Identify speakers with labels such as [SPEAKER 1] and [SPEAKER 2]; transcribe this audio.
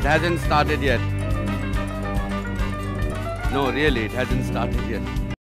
[SPEAKER 1] It hasn't started yet. No, really, it hasn't started yet.